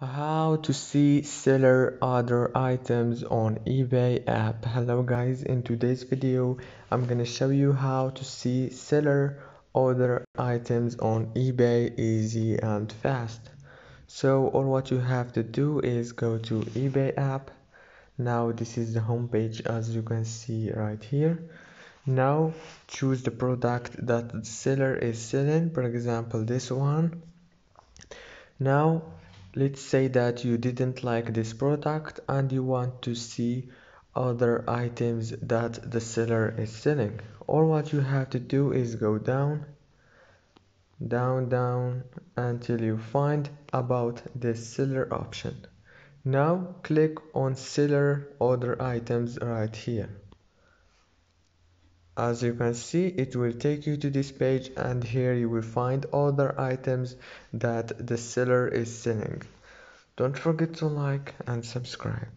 how to see seller other items on ebay app. Hello guys. In today's video i'm gonna show you how to see seller other items on ebay easy and fast. So all what you have to do is go to ebay app. Now this is the home page as you can see right here. Now choose the product that the seller is selling. For example this one. Now let's say that you didn't like this product and you want to see other items that the seller is selling. All what you have to do is go down down down until you find about the seller option. Now click on seller other items right here as you can see it will take you to this page and here you will find other items that the seller is selling. Don't forget to like and subscribe